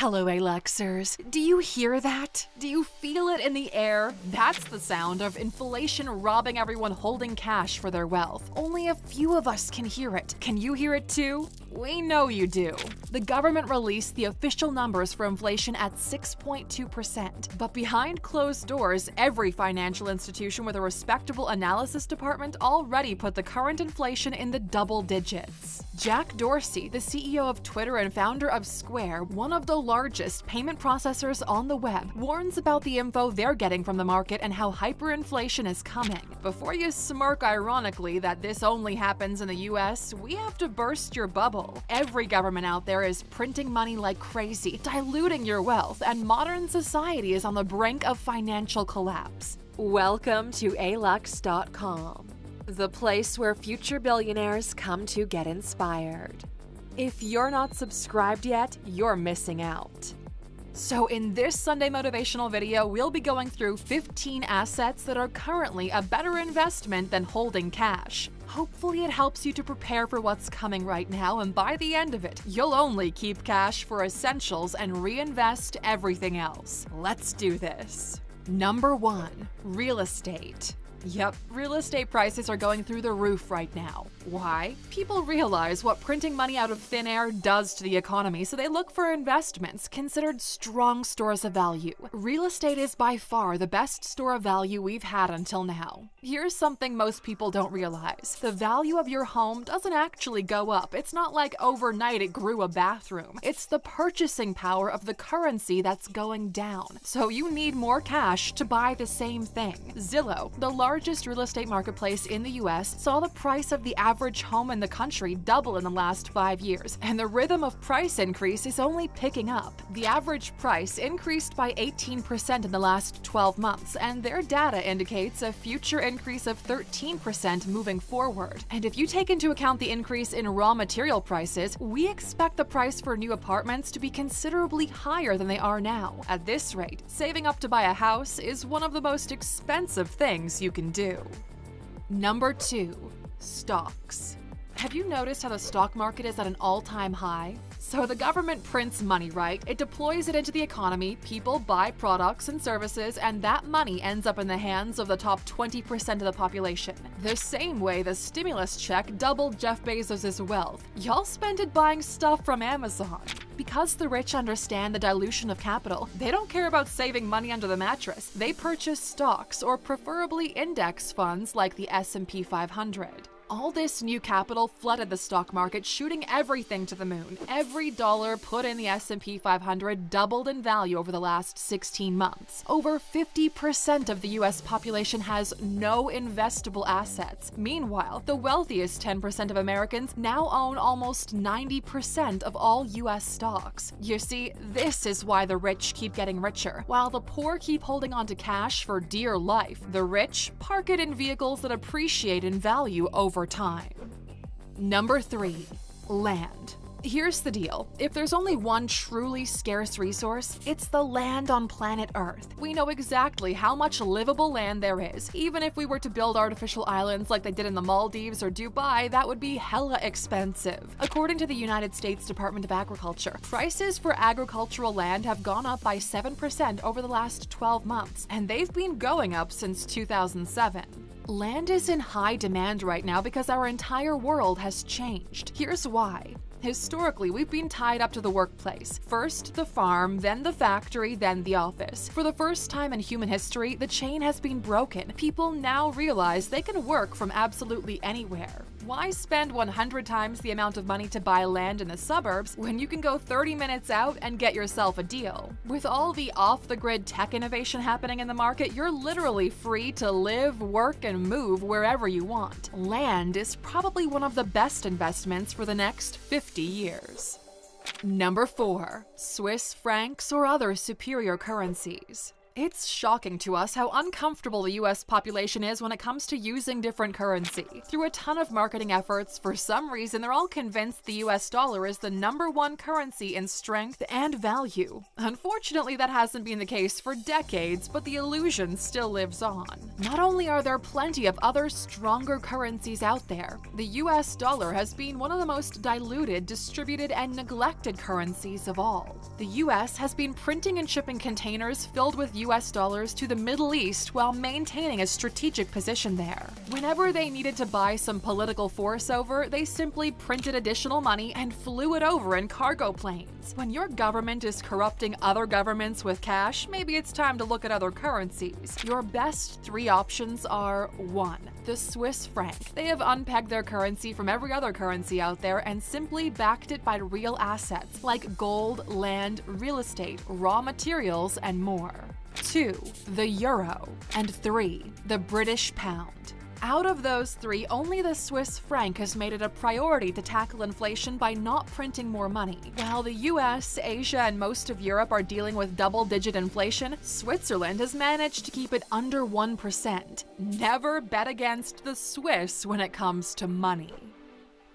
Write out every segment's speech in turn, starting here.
Hello, Aluxers. Do you hear that? Do you feel it in the air? That's the sound of inflation robbing everyone holding cash for their wealth. Only a few of us can hear it. Can you hear it too? We know you do. The government released the official numbers for inflation at 6.2%. But behind closed doors, every financial institution with a respectable analysis department already put the current inflation in the double digits. Jack Dorsey, the CEO of Twitter and founder of Square, one of the largest payment processors on the web, warns about the info they're getting from the market and how hyperinflation is coming. Before you smirk ironically that this only happens in the US, we have to burst your bubble. Every government out there is printing money like crazy, diluting your wealth, and modern society is on the brink of financial collapse. Welcome to alux.com the place where future billionaires come to get inspired. If you're not subscribed yet, you're missing out. So in this Sunday motivational video, we'll be going through 15 assets that are currently a better investment than holding cash. Hopefully it helps you to prepare for what's coming right now and by the end of it, you'll only keep cash for essentials and reinvest everything else. Let's do this. Number 1. Real estate. Yep, real estate prices are going through the roof right now. Why? People realize what printing money out of thin air does to the economy, so they look for investments considered strong stores of value. Real estate is by far the best store of value we've had until now. Here's something most people don't realize the value of your home doesn't actually go up. It's not like overnight it grew a bathroom. It's the purchasing power of the currency that's going down. So you need more cash to buy the same thing. Zillow, the largest real estate marketplace in the US, saw the price of the average home in the country double in the last five years, and the rhythm of price increase is only picking up. The average price increased by 18% in the last 12 months, and their data indicates a future increase of 13% moving forward. And if you take into account the increase in raw material prices, we expect the price for new apartments to be considerably higher than they are now. At this rate, saving up to buy a house is one of the most expensive things you can do. Number 2 Stocks. Have you noticed how the stock market is at an all time high? So the government prints money, right? It deploys it into the economy, people buy products and services, and that money ends up in the hands of the top 20% of the population. The same way the stimulus check doubled Jeff Bezos' wealth. Y'all spent it buying stuff from Amazon. Because the rich understand the dilution of capital, they don't care about saving money under the mattress. They purchase stocks or preferably index funds like the S&P 500. All this new capital flooded the stock market, shooting everything to the moon. Every dollar put in the S&P 500 doubled in value over the last 16 months. Over 50% of the US population has no investable assets. Meanwhile, the wealthiest 10% of Americans now own almost 90% of all US stocks. You see, this is why the rich keep getting richer, while the poor keep holding on to cash for dear life. The rich park it in vehicles that appreciate in value over time. Number 3. Land. Here's the deal. If there's only one truly scarce resource, it's the land on planet Earth. We know exactly how much livable land there is. Even if we were to build artificial islands like they did in the Maldives or Dubai, that would be hella expensive. According to the United States Department of Agriculture, prices for agricultural land have gone up by 7% over the last 12 months, and they've been going up since 2007. Land is in high demand right now because our entire world has changed. Here's why. Historically, we've been tied up to the workplace. First the farm, then the factory, then the office. For the first time in human history, the chain has been broken. People now realize they can work from absolutely anywhere. Why spend 100 times the amount of money to buy land in the suburbs when you can go 30 minutes out and get yourself a deal? With all the off the grid tech innovation happening in the market, you're literally free to live, work, and move wherever you want. Land is probably one of the best investments for the next 50 years. Number 4. Swiss francs or other superior currencies. It's shocking to us how uncomfortable the US population is when it comes to using different currency. Through a ton of marketing efforts, for some reason they're all convinced the US dollar is the number one currency in strength and value. Unfortunately, that hasn't been the case for decades, but the illusion still lives on. Not only are there plenty of other stronger currencies out there, the US dollar has been one of the most diluted, distributed, and neglected currencies of all. The US has been printing and shipping containers filled with US dollars to the Middle East while maintaining a strategic position there. Whenever they needed to buy some political force over, they simply printed additional money and flew it over in cargo planes. When your government is corrupting other governments with cash, maybe it's time to look at other currencies. Your best three options are 1. The Swiss franc. They have unpegged their currency from every other currency out there and simply backed it by real assets like gold, land, real estate, raw materials, and more. 2. The euro. And 3. The British pound. Out of those three, only the Swiss franc has made it a priority to tackle inflation by not printing more money. While the US, Asia, and most of Europe are dealing with double digit inflation, Switzerland has managed to keep it under 1%. Never bet against the Swiss when it comes to money.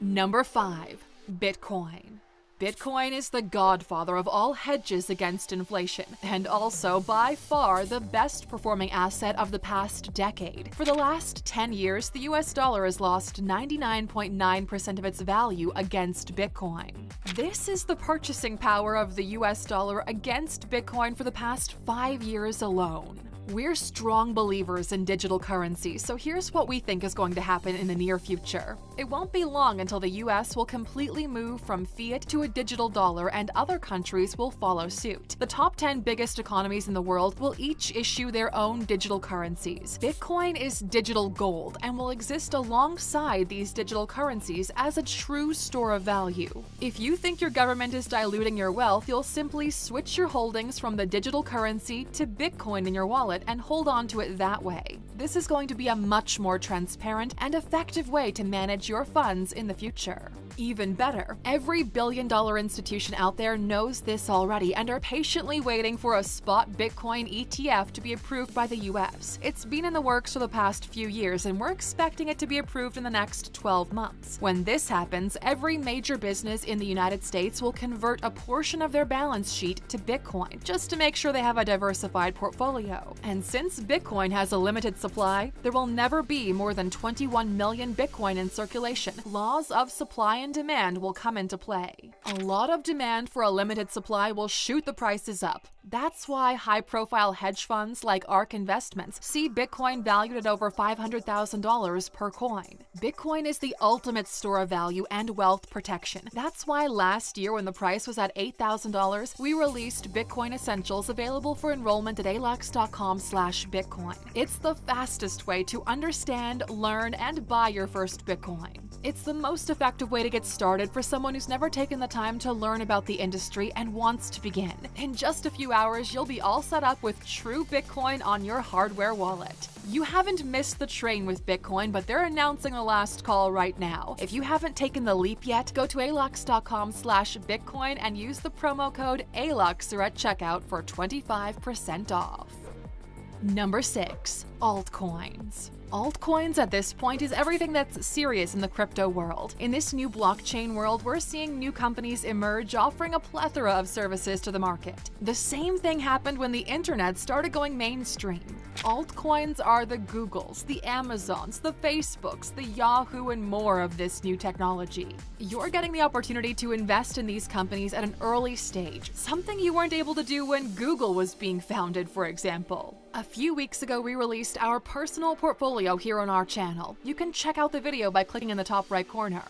Number 5. Bitcoin. Bitcoin is the godfather of all hedges against inflation, and also by far the best performing asset of the past decade. For the last 10 years, the US dollar has lost 99.9% of its value against Bitcoin. This is the purchasing power of the US dollar against Bitcoin for the past five years alone. We're strong believers in digital currency, so here's what we think is going to happen in the near future. It won't be long until the US will completely move from fiat to a digital dollar and other countries will follow suit. The top 10 biggest economies in the world will each issue their own digital currencies. Bitcoin is digital gold and will exist alongside these digital currencies as a true store of value. If you think your government is diluting your wealth, you'll simply switch your holdings from the digital currency to Bitcoin in your wallet and hold on to it that way. This is going to be a much more transparent and effective way to manage your funds in the future. Even better, every billion dollar institution out there knows this already and are patiently waiting for a spot Bitcoin ETF to be approved by the US. It's been in the works for the past few years and we're expecting it to be approved in the next 12 months. When this happens, every major business in the United States will convert a portion of their balance sheet to Bitcoin just to make sure they have a diversified portfolio. And since Bitcoin has a limited supply, there will never be more than 21 million Bitcoin in circulation. Laws of supply and demand will come into play. A lot of demand for a limited supply will shoot the prices up. That's why high profile hedge funds like ARK Investments see Bitcoin valued at over $500,000 per coin. Bitcoin is the ultimate store of value and wealth protection. That's why last year, when the price was at $8,000, we released Bitcoin Essentials available for enrollment at alux.com/slash Bitcoin. It's the fastest way to understand, learn, and buy your first Bitcoin. It's the most effective way to get started for someone who's never taken the time to learn about the industry and wants to begin. In just a few hours, you'll be all set up with true Bitcoin on your hardware wallet. You haven't missed the train with Bitcoin, but they're announcing a last call right now. If you haven't taken the leap yet, go to alux.com slash Bitcoin and use the promo code ALUXER at checkout for 25% off. Number 6. Altcoins. Altcoins at this point is everything that's serious in the crypto world. In this new blockchain world, we're seeing new companies emerge offering a plethora of services to the market. The same thing happened when the internet started going mainstream. Altcoins are the Googles, the Amazons, the Facebooks, the Yahoo, and more of this new technology. You're getting the opportunity to invest in these companies at an early stage, something you weren't able to do when Google was being founded, for example. A few weeks ago, we released our personal portfolio here on our channel. You can check out the video by clicking in the top right corner.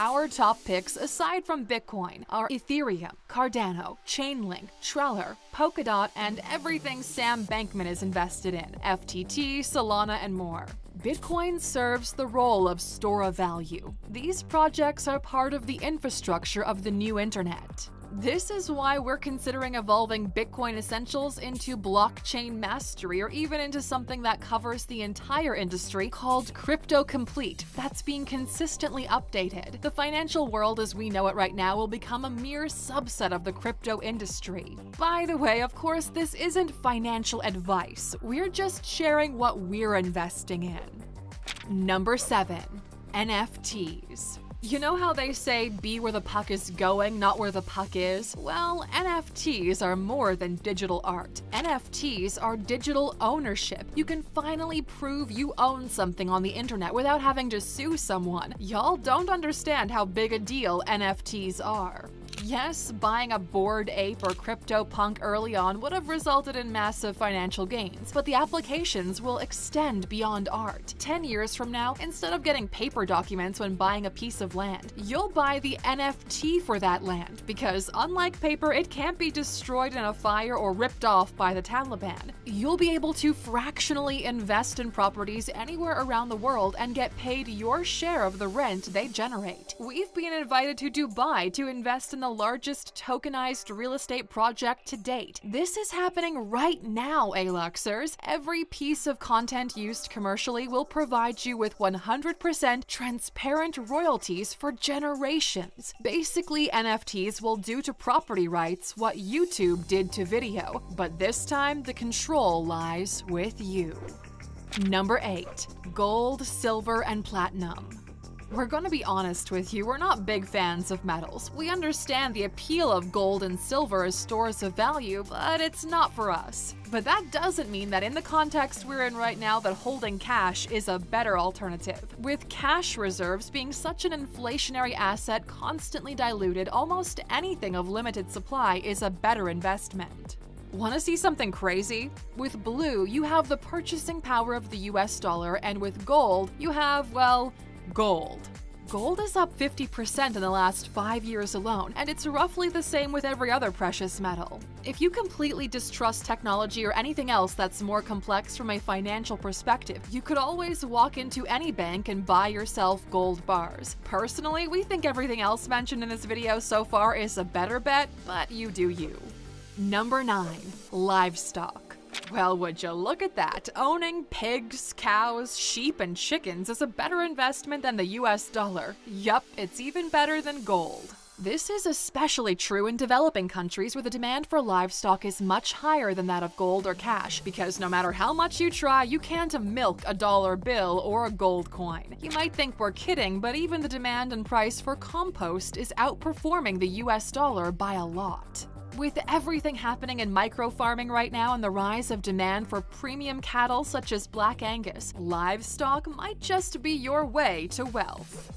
Our top picks, aside from Bitcoin, are Ethereum, Cardano, Chainlink, Trello, Polkadot, and everything Sam Bankman is invested in FTT, Solana, and more. Bitcoin serves the role of store of value. These projects are part of the infrastructure of the new internet. This is why we're considering evolving Bitcoin Essentials into blockchain mastery or even into something that covers the entire industry called Crypto Complete that's being consistently updated. The financial world as we know it right now will become a mere subset of the crypto industry. By the way, of course, this isn't financial advice. We're just sharing what we're investing in. Number 7. NFTs. You know how they say be where the puck is going, not where the puck is? Well, NFTs are more than digital art. NFTs are digital ownership. You can finally prove you own something on the internet without having to sue someone. Y'all don't understand how big a deal NFTs are. Yes, buying a Bored Ape or CryptoPunk early on would have resulted in massive financial gains, but the applications will extend beyond art. 10 years from now, instead of getting paper documents when buying a piece of land, you'll buy the NFT for that land, because unlike paper, it can't be destroyed in a fire or ripped off by the Taliban. You'll be able to fractionally invest in properties anywhere around the world and get paid your share of the rent they generate. We've been invited to Dubai to invest in the largest tokenized real estate project to date. This is happening right now, Aluxers. Every piece of content used commercially will provide you with 100% transparent royalties for generations. Basically, NFTs will do to property rights what YouTube did to video, but this time the control lies with you. Number 8. Gold, Silver, and Platinum. We're gonna be honest with you, we're not big fans of metals. We understand the appeal of gold and silver as stores of value, but it's not for us. But that doesn't mean that in the context we're in right now that holding cash is a better alternative. With cash reserves being such an inflationary asset constantly diluted, almost anything of limited supply is a better investment. Want to see something crazy? With blue, you have the purchasing power of the US dollar, and with gold, you have, well, gold. Gold is up 50% in the last five years alone, and it's roughly the same with every other precious metal. If you completely distrust technology or anything else that's more complex from a financial perspective, you could always walk into any bank and buy yourself gold bars. Personally, we think everything else mentioned in this video so far is a better bet, but you do you. Number 9. Livestock. Well, would you look at that? Owning pigs, cows, sheep, and chickens is a better investment than the US dollar. Yup, it's even better than gold. This is especially true in developing countries where the demand for livestock is much higher than that of gold or cash, because no matter how much you try, you can't milk a dollar bill or a gold coin. You might think we're kidding, but even the demand and price for compost is outperforming the US dollar by a lot. With everything happening in micro farming right now and the rise of demand for premium cattle such as Black Angus, livestock might just be your way to wealth.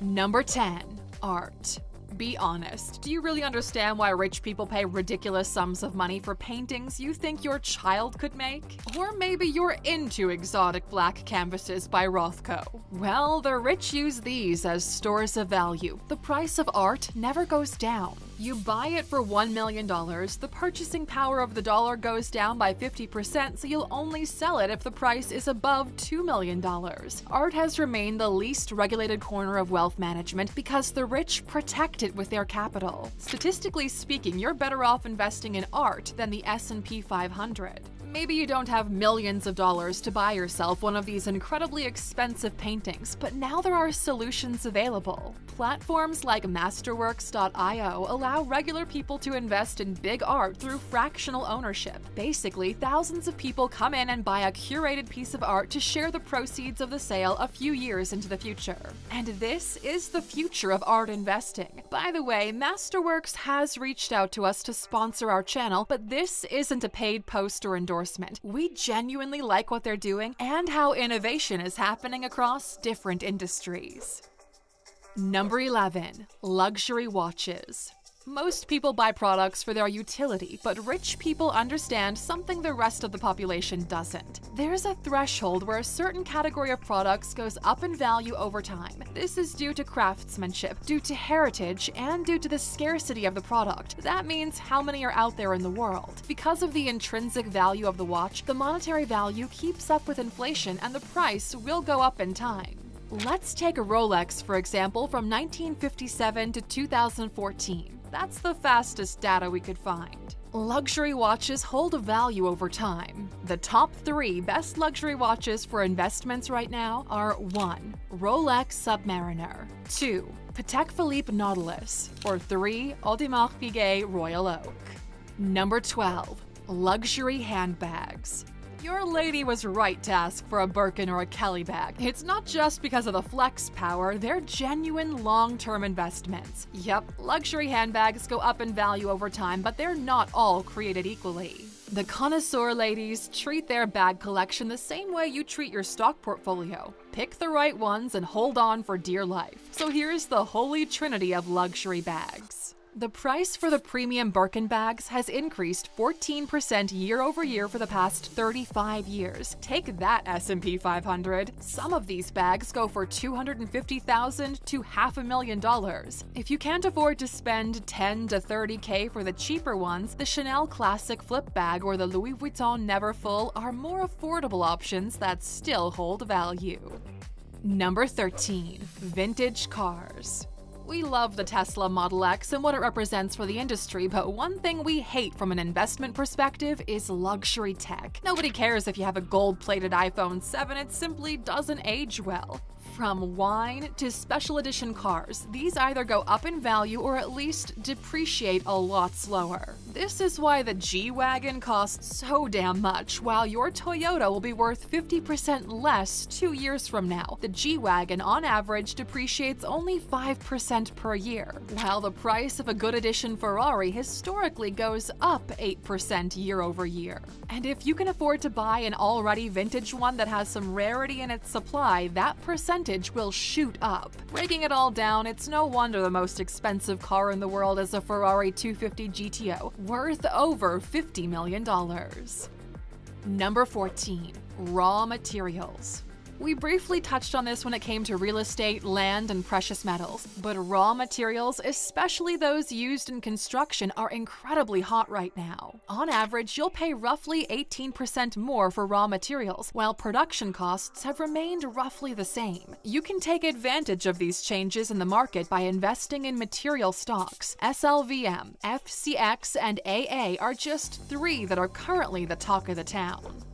Number 10. Art. Be honest, do you really understand why rich people pay ridiculous sums of money for paintings you think your child could make? Or maybe you're into exotic black canvases by Rothko. Well, the rich use these as stores of value. The price of art never goes down. You buy it for $1 million, the purchasing power of the dollar goes down by 50%, so you'll only sell it if the price is above $2 million. Art has remained the least regulated corner of wealth management because the rich protect it with their capital. Statistically speaking, you're better off investing in art than the S&P 500. Maybe you don't have millions of dollars to buy yourself one of these incredibly expensive paintings, but now there are solutions available. Platforms like Masterworks.io allow regular people to invest in big art through fractional ownership. Basically, thousands of people come in and buy a curated piece of art to share the proceeds of the sale a few years into the future. And this is the future of art investing. By the way, Masterworks has reached out to us to sponsor our channel, but this isn't a paid post or endorsement endorsement. We genuinely like what they're doing and how innovation is happening across different industries. Number 11. Luxury watches. Most people buy products for their utility, but rich people understand something the rest of the population doesn't. There's a threshold where a certain category of products goes up in value over time. This is due to craftsmanship, due to heritage, and due to the scarcity of the product. That means how many are out there in the world. Because of the intrinsic value of the watch, the monetary value keeps up with inflation and the price will go up in time. Let's take a Rolex, for example, from 1957 to 2014. That's the fastest data we could find. Luxury watches hold a value over time. The top three best luxury watches for investments right now are 1. Rolex Submariner, 2. Patek Philippe Nautilus, or 3. Audemars Piguet Royal Oak. Number 12. Luxury handbags. Your lady was right to ask for a Birkin or a Kelly bag. It's not just because of the flex power, they're genuine long term investments. Yep, luxury handbags go up in value over time, but they're not all created equally. The connoisseur ladies treat their bag collection the same way you treat your stock portfolio. Pick the right ones and hold on for dear life. So here's the holy trinity of luxury bags. The price for the premium Birkin bags has increased 14% year over year for the past 35 years. Take that S&P 500. Some of these bags go for 250,000 to half a million dollars. If you can't afford to spend 10 to 30k for the cheaper ones, the Chanel Classic Flap Bag or the Louis Vuitton Neverfull are more affordable options that still hold value. Number 13. Vintage Cars we love the Tesla Model X and what it represents for the industry, but one thing we hate from an investment perspective is luxury tech. Nobody cares if you have a gold plated iPhone 7, it simply doesn't age well. From wine to special edition cars, these either go up in value or at least depreciate a lot slower. This is why the G Wagon costs so damn much, while your Toyota will be worth 50% less two years from now. The G Wagon, on average, depreciates only 5% per year, while the price of a good edition Ferrari historically goes up 8% year over year. And if you can afford to buy an already vintage one that has some rarity in its supply, that percentage will shoot up. Breaking it all down, it's no wonder the most expensive car in the world is a Ferrari 250 GTO, worth over $50 million. Number 14. Raw Materials we briefly touched on this when it came to real estate, land, and precious metals, but raw materials, especially those used in construction, are incredibly hot right now. On average, you'll pay roughly 18% more for raw materials, while production costs have remained roughly the same. You can take advantage of these changes in the market by investing in material stocks. SLVM, FCX, and AA are just three that are currently the talk of the town.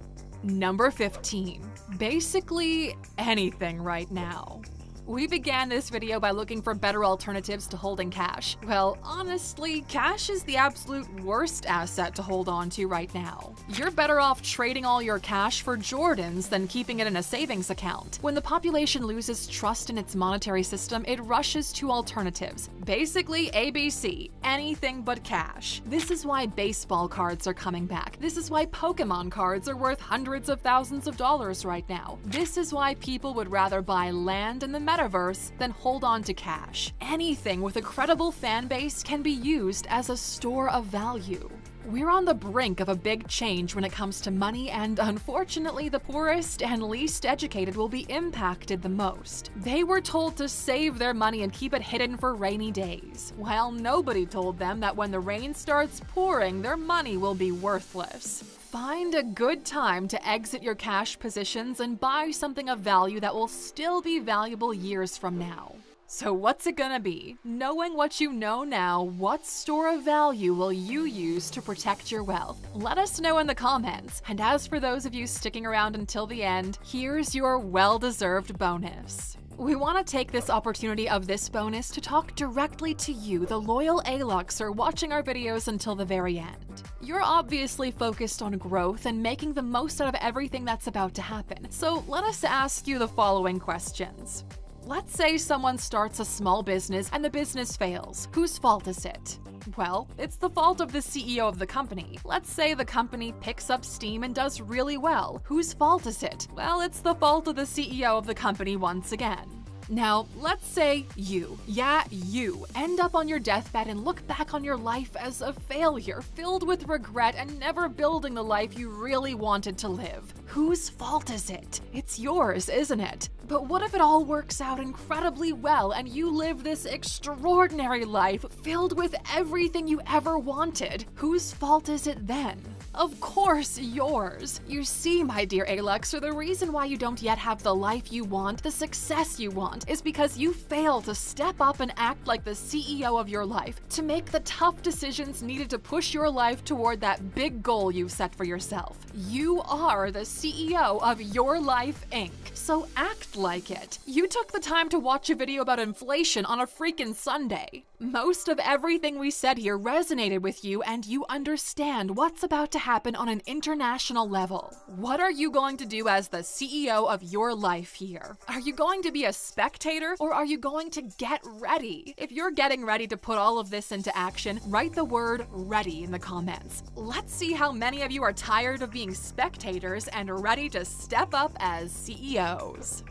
Number 15. Basically anything right now. We began this video by looking for better alternatives to holding cash. Well, honestly, cash is the absolute worst asset to hold on to right now. You're better off trading all your cash for Jordans than keeping it in a savings account. When the population loses trust in its monetary system, it rushes to alternatives. Basically, ABC, anything but cash. This is why baseball cards are coming back. This is why Pokemon cards are worth hundreds of thousands of dollars right now. This is why people would rather buy land in the metaverse than hold on to cash. Anything with a credible fan base can be used as a store of value. We're on the brink of a big change when it comes to money, and unfortunately, the poorest and least educated will be impacted the most. They were told to save their money and keep it hidden for rainy days, while nobody told them that when the rain starts pouring, their money will be worthless. Find a good time to exit your cash positions and buy something of value that will still be valuable years from now. So, what's it gonna be? Knowing what you know now, what store of value will you use to protect your wealth? Let us know in the comments. And as for those of you sticking around until the end, here's your well deserved bonus. We want to take this opportunity of this bonus to talk directly to you, the loyal ALUXer watching our videos until the very end. You're obviously focused on growth and making the most out of everything that's about to happen, so let us ask you the following questions. Let's say someone starts a small business and the business fails. Whose fault is it? Well, it's the fault of the CEO of the company. Let's say the company picks up steam and does really well. Whose fault is it? Well, it's the fault of the CEO of the company once again. Now, let's say you, yeah, you, end up on your deathbed and look back on your life as a failure, filled with regret and never building the life you really wanted to live. Whose fault is it? It's yours, isn't it? But what if it all works out incredibly well and you live this extraordinary life filled with everything you ever wanted? Whose fault is it then? Of course, yours. You see, my dear Aluxer, the reason why you don't yet have the life you want, the success you want, is because you fail to step up and act like the CEO of your life, to make the tough decisions needed to push your life toward that big goal you've set for yourself. You are the CEO of Your Life Inc. So act like it. You took the time to watch a video about inflation on a freaking Sunday. Most of everything we said here resonated with you, and you understand what's about to happen on an international level. What are you going to do as the CEO of your life here? Are you going to be a spectator, or are you going to get ready? If you're getting ready to put all of this into action, write the word ready in the comments. Let's see how many of you are tired of being spectators and ready to step up as CEOs.